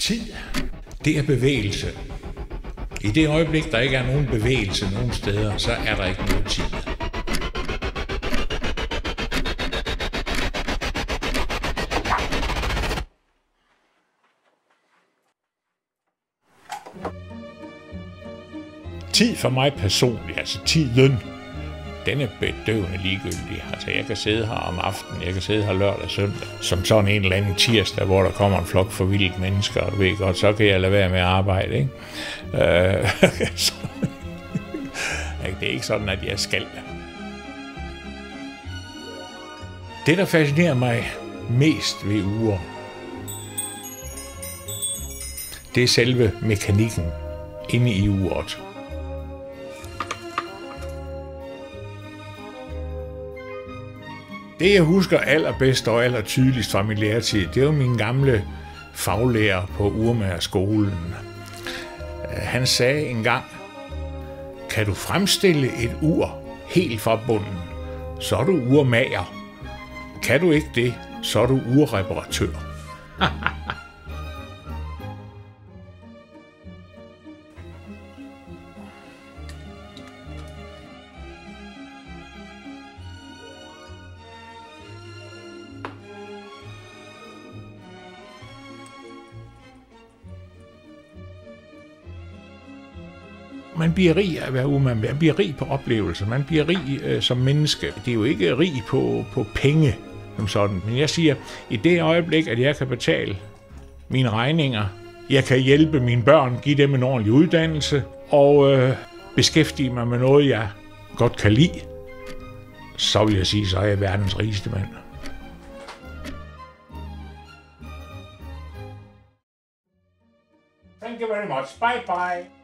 Tid, det er bevægelse. I det øjeblik, der ikke er nogen bevægelse nogen steder, så er der ikke noget tid. Tid for mig personligt, altså tiden, den er bedøvende ligegyldig. Altså, jeg kan sidde her om aftenen, jeg kan sidde her lørdag og søndag, som sådan en eller anden tirsdag, hvor der kommer en flok for vildt mennesker, og du ved godt, så kan jeg lade være med at arbejde, ikke? Øh, så, altså, det er ikke sådan, at jeg skal. Det, der fascinerer mig mest ved uger, det er selve mekanikken inde i uret. Det, jeg husker allerbedst og aller tydeligst fra min læretid, det var min gamle faglærer på Urmagerskolen. Han sagde engang, kan du fremstille et ur helt fra bunden, så er du urmager. Kan du ikke det, så er du urreparatør. man bliver rig af at være umand. Man bliver rig på oplevelser. Man bliver rig øh, som menneske. Det er jo ikke rig på, på penge som sådan. Men jeg siger, i det øjeblik, at jeg kan betale mine regninger, jeg kan hjælpe mine børn, give dem en ordentlig uddannelse, og øh, beskæftige mig med noget, jeg godt kan lide, så vil jeg sige, så er jeg verdens rigeste mand. Thank you very much. Bye bye.